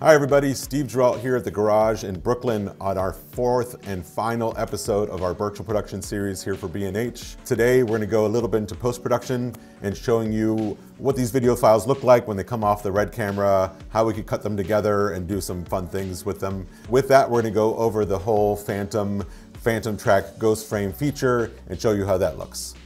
Hi everybody, Steve Giralt here at the garage in Brooklyn on our fourth and final episode of our virtual production series here for B&H. Today we're going to go a little bit into post-production and showing you what these video files look like when they come off the red camera, how we could cut them together and do some fun things with them. With that, we're going to go over the whole Phantom Phantom Track Ghost Frame feature and show you how that looks.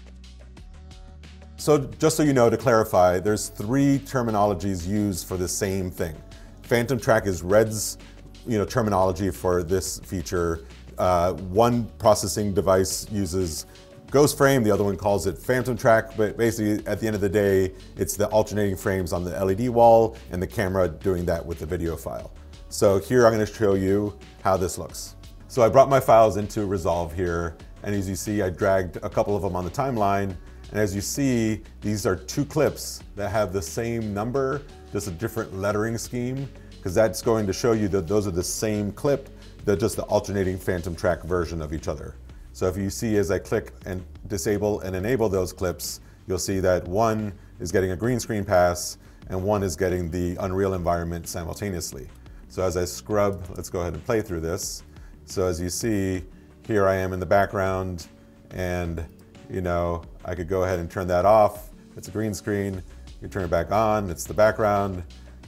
So just so you know, to clarify, there's three terminologies used for the same thing. Phantom Track is Red's you know, terminology for this feature. Uh, one processing device uses Ghost Frame, the other one calls it Phantom Track, but basically at the end of the day, it's the alternating frames on the LED wall and the camera doing that with the video file. So here I'm gonna show you how this looks. So I brought my files into Resolve here, and as you see, I dragged a couple of them on the timeline, and as you see, these are two clips that have the same number, just a different lettering scheme, because that's going to show you that those are the same clip, they're just the alternating phantom track version of each other. So if you see as I click and disable and enable those clips, you'll see that one is getting a green screen pass and one is getting the Unreal environment simultaneously. So as I scrub, let's go ahead and play through this. So as you see, here I am in the background and you know, I could go ahead and turn that off. It's a green screen. You turn it back on, it's the background.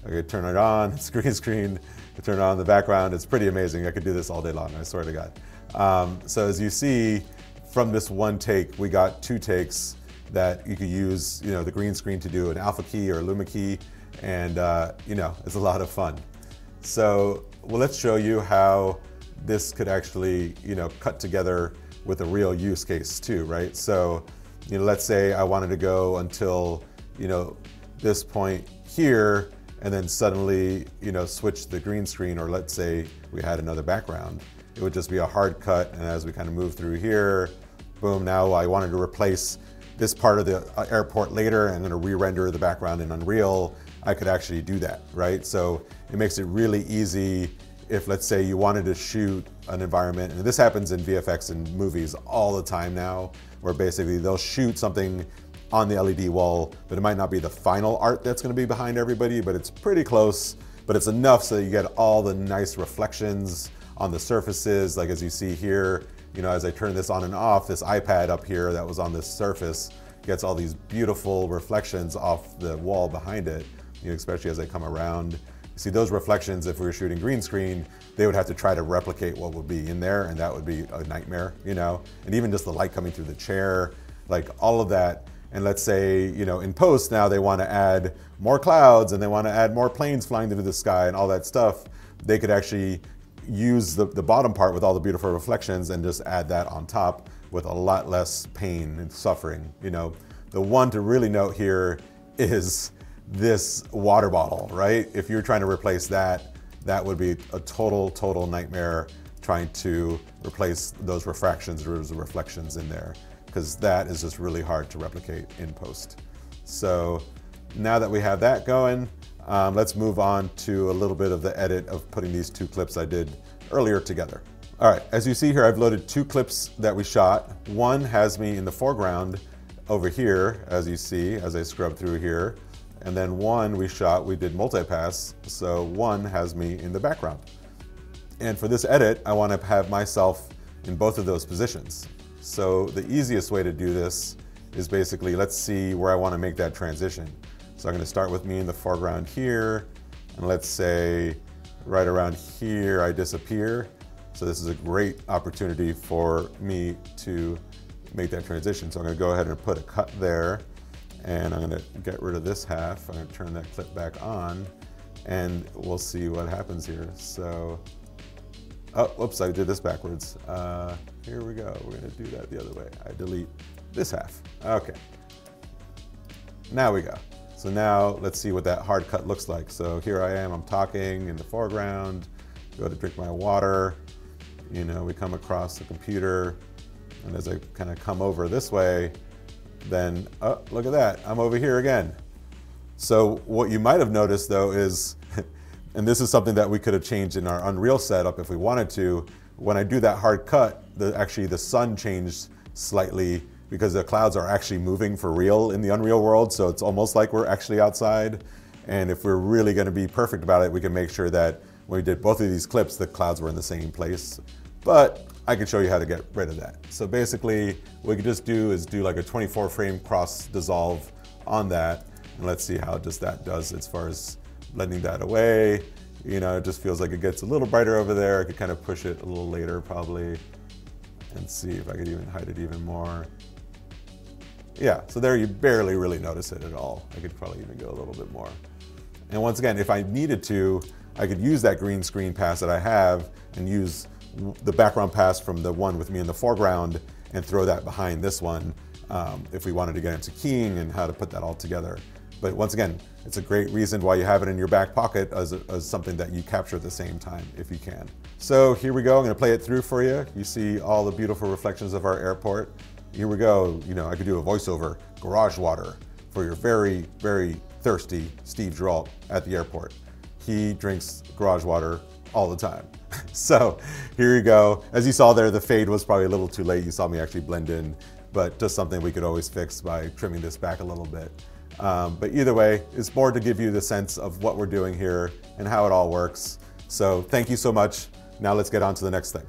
I could turn it on, it's green screen, I turn it on the background. It's pretty amazing. I could do this all day long, I swear to God. Um, so as you see, from this one take, we got two takes that you could use, you know, the green screen to do an alpha key or a luma key, and uh, you know, it's a lot of fun. So, well, let's show you how this could actually, you know, cut together with a real use case too, right? So, you know, let's say I wanted to go until, you know, this point here, and then suddenly, you know, switch the green screen, or let's say we had another background. It would just be a hard cut, and as we kind of move through here, boom, now I wanted to replace this part of the uh, airport later, I'm gonna re-render the background in Unreal, I could actually do that, right? So it makes it really easy if let's say you wanted to shoot an environment, and this happens in VFX and movies all the time now, where basically they'll shoot something on the LED wall, but it might not be the final art that's gonna be behind everybody, but it's pretty close, but it's enough so you get all the nice reflections on the surfaces, like as you see here, you know, as I turn this on and off, this iPad up here that was on this surface gets all these beautiful reflections off the wall behind it, you know, especially as I come around. See those reflections, if we were shooting green screen, they would have to try to replicate what would be in there and that would be a nightmare, you know? And even just the light coming through the chair, like all of that and let's say, you know, in post now they want to add more clouds and they want to add more planes flying into the sky and all that stuff, they could actually use the, the bottom part with all the beautiful reflections and just add that on top with a lot less pain and suffering. You know, the one to really note here is this water bottle, right? If you're trying to replace that, that would be a total, total nightmare trying to replace those refractions or reflections in there because that is just really hard to replicate in post. So now that we have that going, um, let's move on to a little bit of the edit of putting these two clips I did earlier together. All right, as you see here, I've loaded two clips that we shot. One has me in the foreground over here, as you see, as I scrub through here. And then one we shot, we did multipass, so one has me in the background. And for this edit, I want to have myself in both of those positions. So the easiest way to do this is basically, let's see where I want to make that transition. So I'm going to start with me in the foreground here, and let's say right around here I disappear. So this is a great opportunity for me to make that transition. So I'm going to go ahead and put a cut there, and I'm to get rid of this half. I'm to turn that clip back on, and we'll see what happens here. So Oh, whoops, I did this backwards. Uh, here we go. We're gonna do that the other way. I delete this half. Okay. Now we go. So now let's see what that hard cut looks like. So here I am, I'm talking in the foreground, go to drink my water. You know, we come across the computer, and as I kind of come over this way, then, oh, look at that, I'm over here again. So what you might have noticed though is and this is something that we could have changed in our Unreal setup if we wanted to. When I do that hard cut, the, actually the sun changed slightly because the clouds are actually moving for real in the Unreal world. So it's almost like we're actually outside. And if we're really gonna be perfect about it, we can make sure that when we did both of these clips, the clouds were in the same place. But I can show you how to get rid of that. So basically, what we could just do is do like a 24 frame cross dissolve on that. And let's see how just that does as far as blending that away. You know, it just feels like it gets a little brighter over there. I could kind of push it a little later probably and see if I could even hide it even more. Yeah, so there you barely really notice it at all. I could probably even go a little bit more. And once again, if I needed to, I could use that green screen pass that I have and use the background pass from the one with me in the foreground and throw that behind this one um, if we wanted to get into keying and how to put that all together. But once again, it's a great reason why you have it in your back pocket as, a, as something that you capture at the same time if you can. So here we go, I'm gonna play it through for you. You see all the beautiful reflections of our airport. Here we go, you know, I could do a voiceover, garage water for your very, very thirsty Steve Giralt at the airport. He drinks garage water all the time. so here you go. As you saw there, the fade was probably a little too late. You saw me actually blend in, but just something we could always fix by trimming this back a little bit. Um, but either way, it's more to give you the sense of what we're doing here and how it all works. So thank you so much. Now let's get on to the next thing.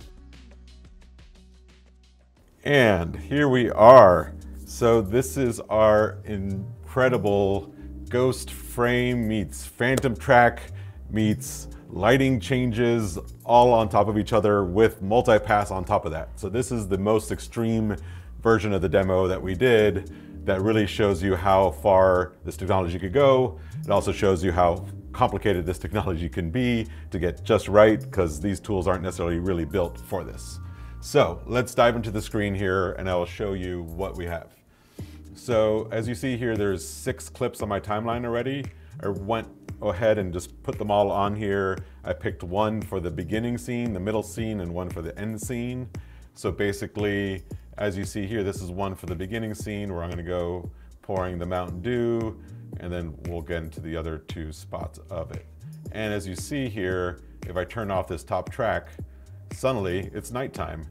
And here we are. So this is our incredible ghost frame meets phantom track meets lighting changes all on top of each other with multi-pass on top of that. So this is the most extreme version of the demo that we did that really shows you how far this technology could go. It also shows you how complicated this technology can be to get just right because these tools aren't necessarily really built for this. So let's dive into the screen here and I'll show you what we have. So as you see here, there's six clips on my timeline already. I went ahead and just put them all on here. I picked one for the beginning scene, the middle scene, and one for the end scene. So basically, as you see here, this is one for the beginning scene where I'm gonna go pouring the Mountain Dew, and then we'll get into the other two spots of it. And as you see here, if I turn off this top track, suddenly it's nighttime,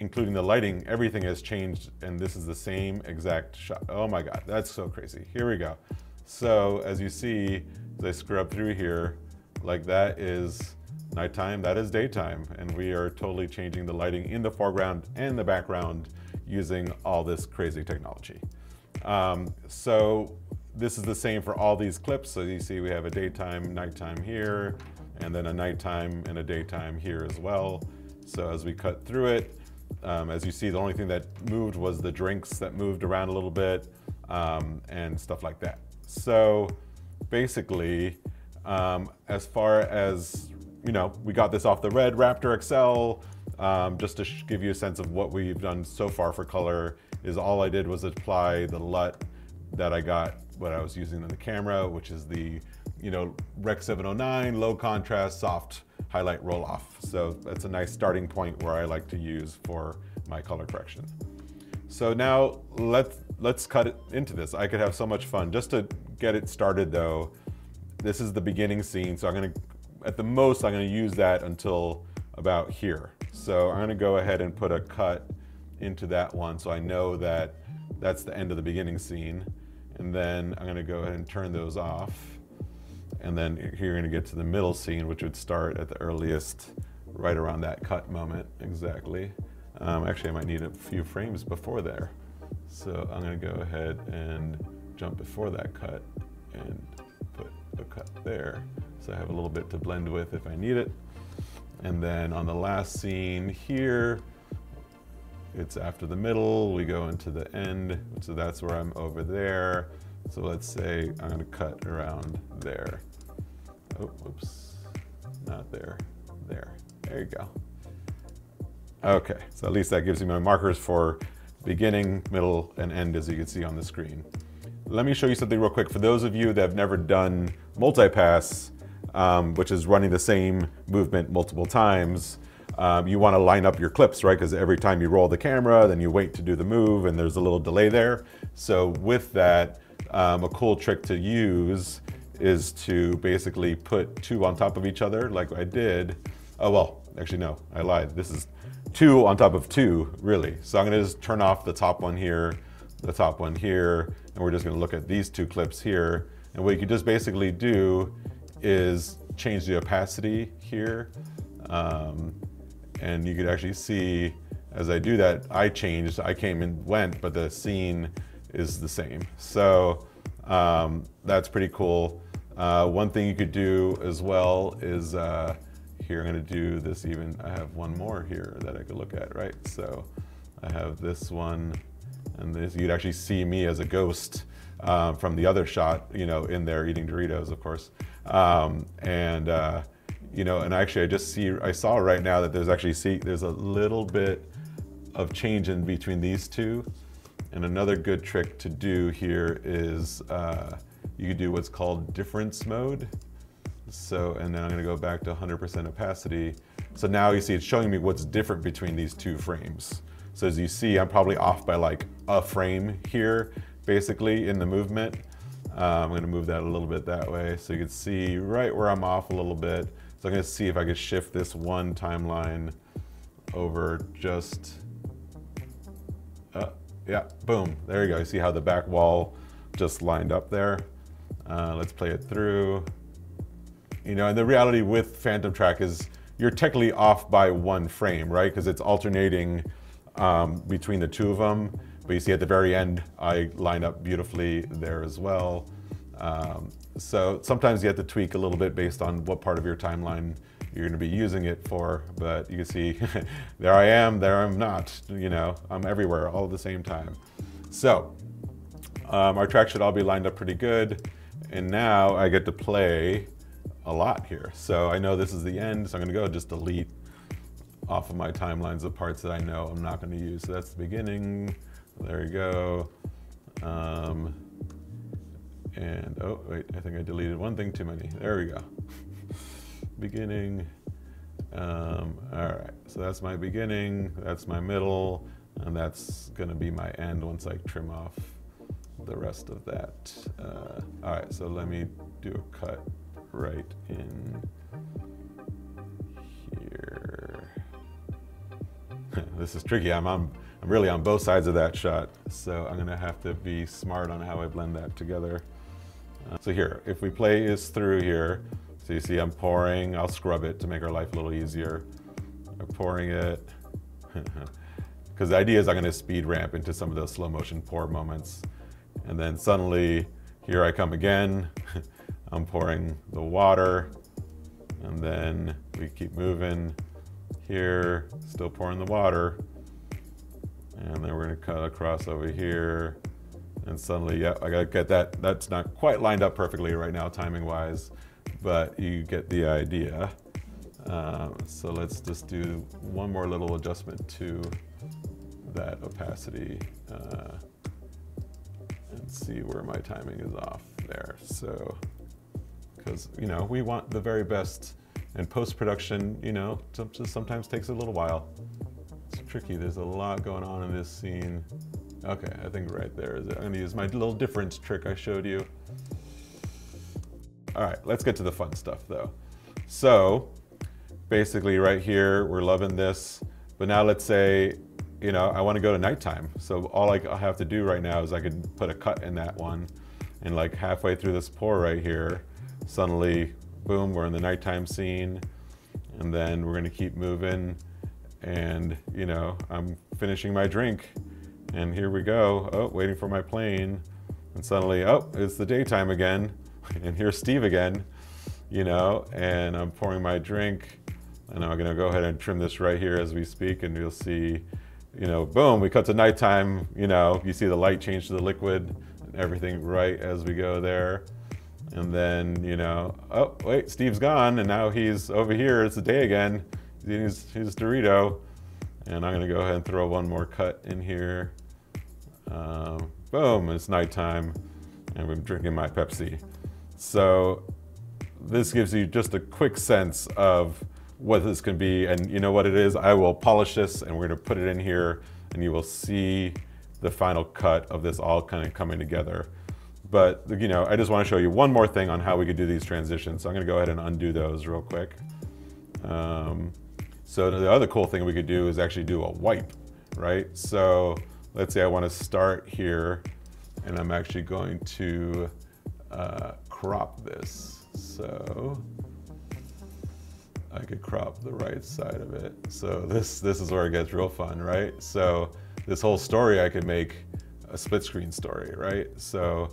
including the lighting, everything has changed, and this is the same exact shot. Oh my God, that's so crazy. Here we go. So as you see, as I scrub through here, like that is nighttime, that is daytime, and we are totally changing the lighting in the foreground and the background using all this crazy technology. Um, so this is the same for all these clips. So you see we have a daytime, nighttime here, and then a nighttime and a daytime here as well. So as we cut through it, um, as you see, the only thing that moved was the drinks that moved around a little bit um, and stuff like that. So basically, um, as far as, you know, we got this off the Red Raptor XL, um, just to give you a sense of what we've done so far for color is all I did was apply the LUT that I got what I was using in the camera, which is the, you know, Rec 709 low contrast soft highlight roll off. So that's a nice starting point where I like to use for my color correction. So now let's, let's cut it into this. I could have so much fun. Just to get it started though, this is the beginning scene. So I'm gonna, at the most, I'm gonna use that until about here. So I'm gonna go ahead and put a cut into that one so I know that that's the end of the beginning scene. And then I'm gonna go ahead and turn those off. And then here you're gonna get to the middle scene, which would start at the earliest, right around that cut moment, exactly. Um, actually, I might need a few frames before there. So I'm gonna go ahead and jump before that cut and put a cut there. So I have a little bit to blend with if I need it. And then on the last scene here, it's after the middle, we go into the end. So that's where I'm over there. So let's say I'm gonna cut around there. Oh, whoops, not there, there. There you go. Okay, so at least that gives me my markers for beginning, middle, and end as you can see on the screen. Let me show you something real quick. For those of you that have never done multipass, um, which is running the same movement multiple times, um, you want to line up your clips, right? Because every time you roll the camera, then you wait to do the move and there's a little delay there. So with that, um, a cool trick to use is to basically put two on top of each other like I did. Oh, well, actually no, I lied. This is two on top of two, really. So I'm gonna just turn off the top one here, the top one here, and we're just gonna look at these two clips here And what you can just basically do is change the opacity here. Um, and you could actually see as I do that, I changed, I came and went, but the scene is the same. So um, that's pretty cool. Uh, one thing you could do as well is uh, here, I'm gonna do this even, I have one more here that I could look at, right? So I have this one and this, you'd actually see me as a ghost um, from the other shot, you know, in there eating Doritos, of course. Um, and, uh, you know, and actually I just see, I saw right now that there's actually, see, there's a little bit of change in between these two. And another good trick to do here is uh, you could do what's called difference mode. So, and then I'm gonna go back to 100% opacity. So now you see it's showing me what's different between these two frames. So as you see, I'm probably off by like a frame here, basically in the movement. Uh, I'm gonna move that a little bit that way. So you can see right where I'm off a little bit. So I'm gonna see if I could shift this one timeline over just, uh, yeah, boom, there you go. You see how the back wall just lined up there? Uh, let's play it through. You know, and the reality with Phantom Track is you're technically off by one frame, right? Because it's alternating um, between the two of them. But you see at the very end, I line up beautifully there as well. Um, so sometimes you have to tweak a little bit based on what part of your timeline you're going to be using it for. But you can see there I am, there I'm not. You know, I'm everywhere all at the same time. So um, our tracks should all be lined up pretty good. And now I get to play a lot here. So I know this is the end, so I'm gonna go just delete off of my timelines the parts that I know I'm not gonna use. So that's the beginning, there you go. Um, and, oh, wait, I think I deleted one thing too many. There we go. beginning, um, all right, so that's my beginning, that's my middle, and that's gonna be my end once I trim off the rest of that. Uh, all right, so let me do a cut right in here. this is tricky. I'm, on, I'm really on both sides of that shot, so I'm gonna have to be smart on how I blend that together. Uh, so here, if we play is through here, so you see I'm pouring, I'll scrub it to make our life a little easier. I'm pouring it. Because the idea is I'm gonna speed ramp into some of those slow motion pour moments. And then suddenly, here I come again. I'm pouring the water. And then we keep moving. Here, still pouring the water. And then we're gonna cut across over here. And suddenly, yeah, I gotta get that. That's not quite lined up perfectly right now, timing wise, but you get the idea. Um, so let's just do one more little adjustment to that opacity. Uh, and see where my timing is off there. So, because, you know, we want the very best and post-production, you know, sometimes takes a little while. It's tricky, there's a lot going on in this scene. Okay, I think right there is it. I'm gonna use my little difference trick I showed you. All right, let's get to the fun stuff though. So, basically right here, we're loving this, but now let's say you know, I want to go to nighttime. So all I have to do right now is I could put a cut in that one and like halfway through this pour right here, suddenly, boom, we're in the nighttime scene. And then we're going to keep moving. And, you know, I'm finishing my drink. And here we go. Oh, waiting for my plane. And suddenly, oh, it's the daytime again. And here's Steve again, you know, and I'm pouring my drink. And I'm going to go ahead and trim this right here as we speak. And you'll see you know, boom, we cut to nighttime, you know, you see the light change to the liquid and everything right as we go there. And then, you know, oh, wait, Steve's gone and now he's over here, it's the day again. He's his Dorito. And I'm gonna go ahead and throw one more cut in here. Um, boom, it's nighttime and I'm drinking my Pepsi. So this gives you just a quick sense of what this can be. And you know what it is? I will polish this and we're gonna put it in here and you will see the final cut of this all kind of coming together. But you know, I just wanna show you one more thing on how we could do these transitions. So I'm gonna go ahead and undo those real quick. Um, so the other cool thing we could do is actually do a wipe, right? So let's say I wanna start here and I'm actually going to uh, crop this. So I could crop the right side of it. So this, this is where it gets real fun, right? So this whole story I could make a split screen story, right? So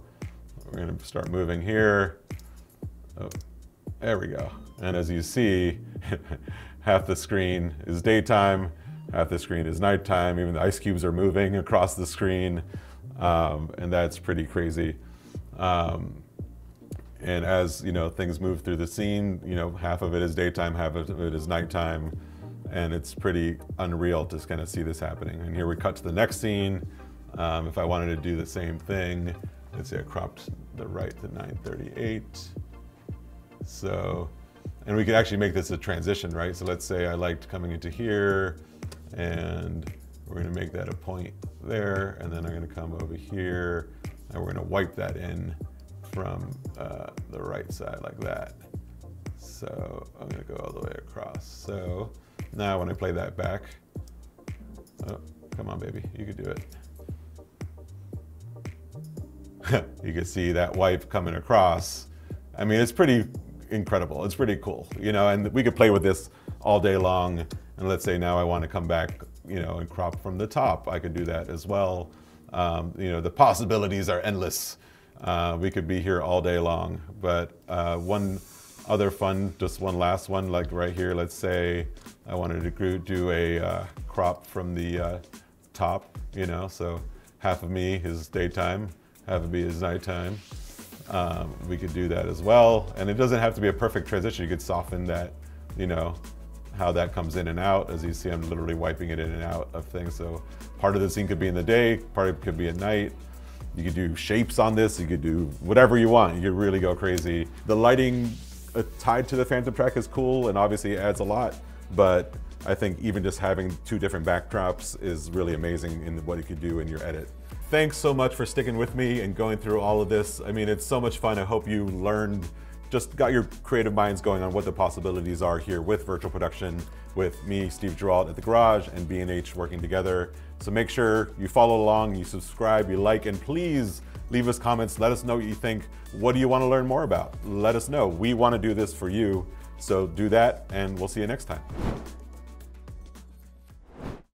we're gonna start moving here. Oh, there we go. And as you see, half the screen is daytime, half the screen is nighttime. Even the ice cubes are moving across the screen. Um, and that's pretty crazy. Um, and as you know, things move through the scene, you know, half of it is daytime, half of it is nighttime, and it's pretty unreal to kind of see this happening. And here we cut to the next scene. Um, if I wanted to do the same thing, let's say I cropped the right to 938. So, and we could actually make this a transition, right? So let's say I liked coming into here, and we're gonna make that a point there, and then I'm gonna come over here, and we're gonna wipe that in from uh, the right side like that. So I'm gonna go all the way across. So now when I play that back, oh, come on baby, you could do it. you can see that wipe coming across. I mean, it's pretty incredible. It's pretty cool, you know, and we could play with this all day long. And let's say now I want to come back, you know, and crop from the top. I could do that as well. Um, you know, the possibilities are endless. Uh, we could be here all day long. But uh, one other fun, just one last one, like right here, let's say I wanted to do a uh, crop from the uh, top, you know, so half of me is daytime, half of me is nighttime. Um, we could do that as well. And it doesn't have to be a perfect transition. You could soften that, you know, how that comes in and out. As you see, I'm literally wiping it in and out of things. So part of the scene could be in the day, part of it could be at night. You could do shapes on this, you could do whatever you want. You could really go crazy. The lighting uh, tied to the Phantom track is cool and obviously adds a lot, but I think even just having two different backdrops is really amazing in what you could do in your edit. Thanks so much for sticking with me and going through all of this. I mean, it's so much fun. I hope you learned, just got your creative minds going on what the possibilities are here with virtual production, with me, Steve Giralt at The Garage, and B&H working together. So make sure you follow along, you subscribe, you like, and please leave us comments. Let us know what you think. What do you want to learn more about? Let us know. We want to do this for you. So do that, and we'll see you next time.